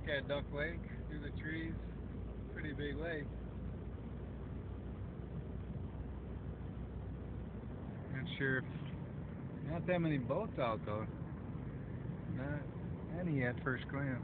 look at Duck Lake through the trees. Pretty big lake. Not sure not that many boats out though. Not any at first glance.